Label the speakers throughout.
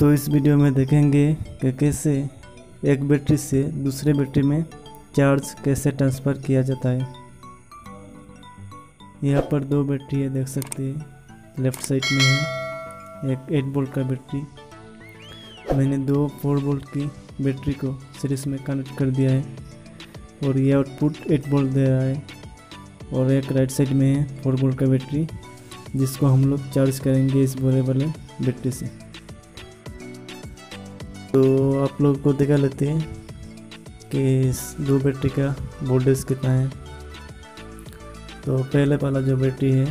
Speaker 1: तो इस वीडियो में देखेंगे कि कैसे एक बैटरी से दूसरे बैटरी में चार्ज कैसे ट्रांसफ़र किया जाता है। यहाँ पर दो बैटरी है, देख सकते हैं। लेफ़्ट साइड में है, एक एट बोल्ट का बैटरी। मैंने दो फोर बोल्ट की बैटरी को सीरीज़ में कनेक्ट कर दिया है और ये आउटपुट एट बोल्ट दे रहा है। और एक राइट साइड में है, फोर बोल्ट का बैटरी, जिसको हम लोग चार्ज करेंगे इस बड़े वाले बैटरी से। तो आप लोग को दिखा लेते हैं कि इस दो बैटरी का वोल्टेज कितना है। तो पहले वाला जो बैटरी है,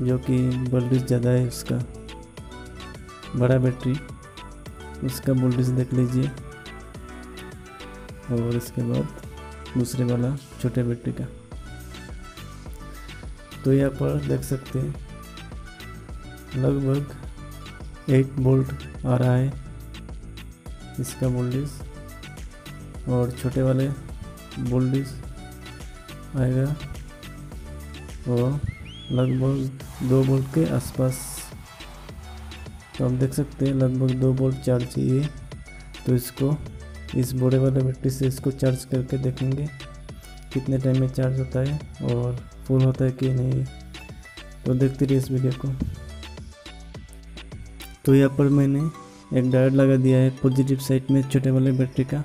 Speaker 1: जो कि वोल्टेज ज़्यादा है उसका, बड़ा बैटरी, उसका वोल्टेज देख लीजिए। और इसके बाद दूसरे वाला छोटे बैटरी का। तो यहाँ पर देख सकते हैं, लगभग एट बोल्ट आ रहा है। इसका वोल्टेज और छोटे वाले वोल्टेज आएगा। वो लगभग दो बोल्ट के आसपास। तो आप देख सकते हैं, लगभग दो बोल्ट चार्ज चाहिए। तो इसको, इस बड़े वाले बैटरी से इसको चार्ज करके देखेंगे, कितने टाइम में चार्ज होता है और फुल होता है कि नहीं। तो देखते रहिए इस वीडियो को। तो यहाँ पर मैंने एक डायोड लगा दिया है पॉजिटिव साइड में छोटे वाले बैटरी का।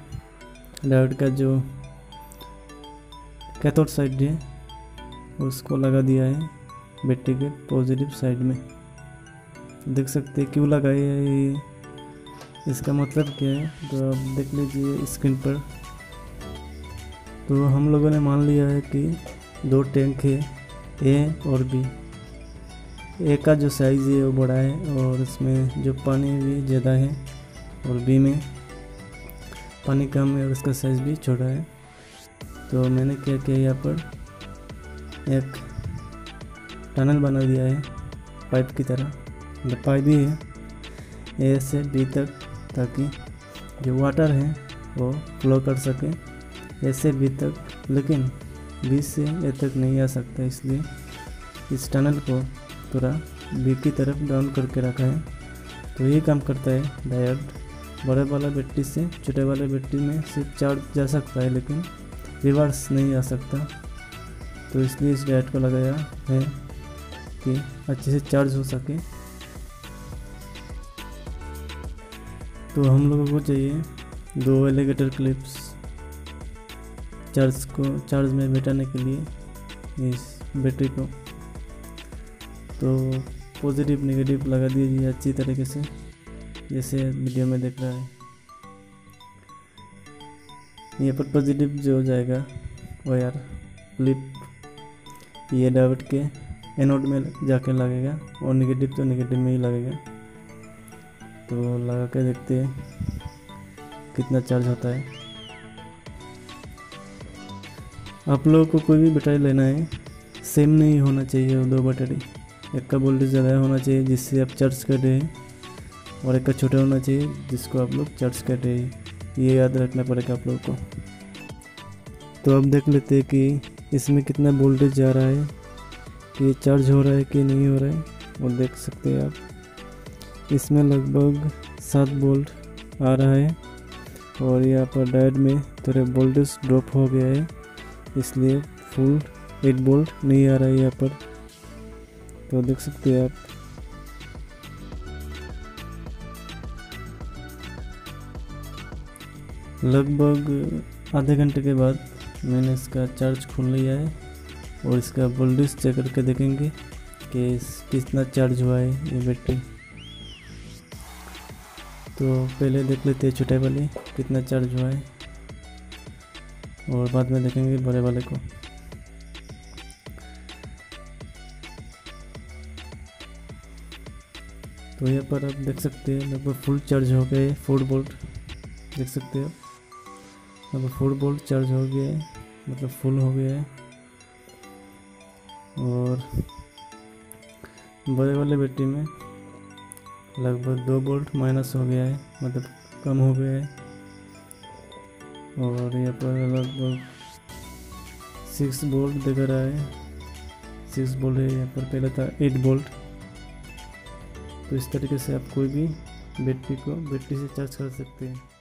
Speaker 1: डायोड का जो कैथोड साइड है, उसको लगा दिया है बैटरी के पॉजिटिव साइड में। देख सकते हैं क्यों लगाए है ये। इसका मतलब क्या है? तो आप देख लीजिए स्क्रीन पर। तो हम लोगों ने मान लिया है कि दो टैंक है, ए और बी। ए का जो साइज़ है वो बड़ा है और इसमें जो पानी भी ज़्यादा है और बी में पानी कम है और इसका साइज़ भी छोटा है। तो मैंने क्या किया यहाँ पर? एक टनल बना दिया है पाइप की तरह। मतलब पाइप ही है। ए से बी तक ताकि जो वाटर है वो फ्लो कर सके। ए से बी तक, लेकिन बी से ए तक नहीं आ सकता इसलिए इस टनल को पूरा बी की तरफ़ डाउन करके रखा है। तो ये काम करता है डायोड बड़े वाला बैटरी से छोटे वाले बैटरी में सिर्फ़ चार्ज जा सकता है, लेकिन रिवर्स नहीं आ सकता। तो इसलिए इस डायोड को लगाया है कि अच्छे से चार्ज हो सके। तो हम लोगों को चाहिए दो एलिगेटर क्लिप्स चार्ज को चार्ज में बैठाने के लिए इस बैटरी को। तो पॉजिटिव नेगेटिव लगा दीजिए अच्छी तरीके से। जैसे वीडियो में देख रहा है। यहाँ पर पॉजिटिव जो हो जाएगा, वो यार क्लिप ये डायोड के एनोड में जाके लगेगा, और नेगेटिव तो नेगेटिव में ही लगेगा। तो लगा के देखते हैं कितना चार्ज होता है। आप लोगों को कोई भी बैटरी लेना है सेम नहीं होना चाहिए दो बैटरी। एक का वोल्टेज ज़्यादा होना चाहिए जिससे आप चार्ज कर रहे हैं और एक का छोटा होना चाहिए जिसको आप लोग चार्ज कर रहे हैं। ये याद रखना पड़ेगा आप लोगों को। तो अब देख लेते हैं कि इसमें कितना वोल्टेज जा रहा है, कि चार्ज हो रहा है कि नहीं हो रहा है, वो देख सकते हैं आप। इसमें लगभग सात वोल्ट आ रहा है और यहाँ पर डायड में थोड़े वोल्टेज ड्रॉप हो गया है, इसलिए फुल एट वोल्ट नहीं आ रहा है यहाँ पर। तो देख सकते हैं आप। लगभग आधे घंटे के बाद मैंने इसका चार्ज खोल लिया है और इसका वोल्टेज चेक करके देखेंगे कि कितना चार्ज हुआ है ये बैटरी। तो पहले देख लेते हैं छोटे वाले, कितना चार्ज हुआ है। और बाद में देखेंगे बड़े वाले को। तो यहाँ पर आप देख सकते हैं लगभग फुल चार्ज हो गए फोर बोल्ट देख सकते हो लगभग फोर बोल्ट चार्ज हो गया है मतलब फुल हो गया है। और बड़े वाले बैटरी में लगभग दो बोल्ट माइनस हो गया है मतलब कम हो गया है। और यहाँ पर लगभग सिक्स बोल्ट दिख रहा है। सिक्स बोल्ट है, यहाँ पर पहले था एट बोल्ट तो इस तरीके से आप कोई भी बैटरी को, बैटरी से चार्ज कर सकते हैं।